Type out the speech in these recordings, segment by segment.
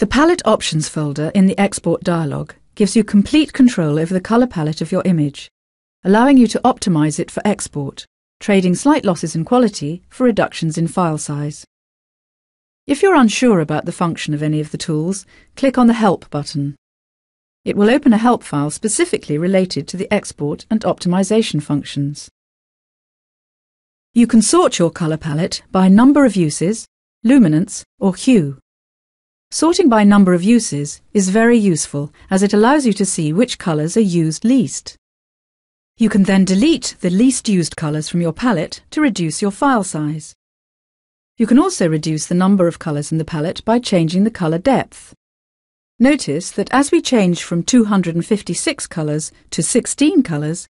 The Palette Options folder in the Export dialog gives you complete control over the colour palette of your image, allowing you to optimize it for export, trading slight losses in quality for reductions in file size. If you're unsure about the function of any of the tools, click on the Help button. It will open a help file specifically related to the export and optimization functions. You can sort your colour palette by number of uses, luminance or hue. Sorting by number of uses is very useful as it allows you to see which colours are used least. You can then delete the least used colours from your palette to reduce your file size. You can also reduce the number of colours in the palette by changing the colour depth. Notice that as we change from 256 colours to 16 colours,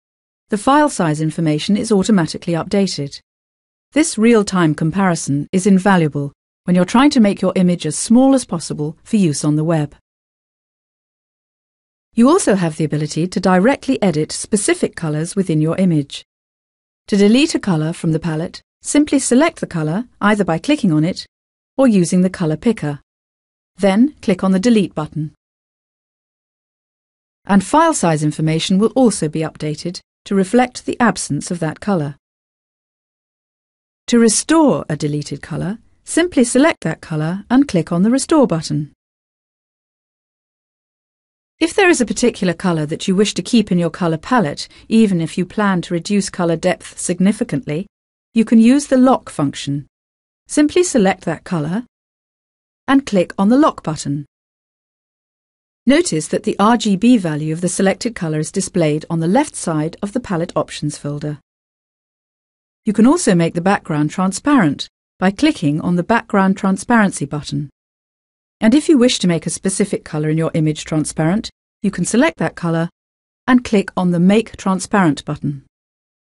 the file size information is automatically updated. This real-time comparison is invaluable when you're trying to make your image as small as possible for use on the web. You also have the ability to directly edit specific colours within your image. To delete a colour from the palette, simply select the colour either by clicking on it or using the colour picker. Then click on the Delete button. And file size information will also be updated to reflect the absence of that colour. To restore a deleted colour, simply select that colour and click on the Restore button. If there is a particular colour that you wish to keep in your colour palette, even if you plan to reduce colour depth significantly, you can use the Lock function. Simply select that colour and click on the Lock button. Notice that the RGB value of the selected colour is displayed on the left side of the Palette Options folder. You can also make the background transparent by clicking on the Background Transparency button. And if you wish to make a specific colour in your image transparent, you can select that colour and click on the Make Transparent button.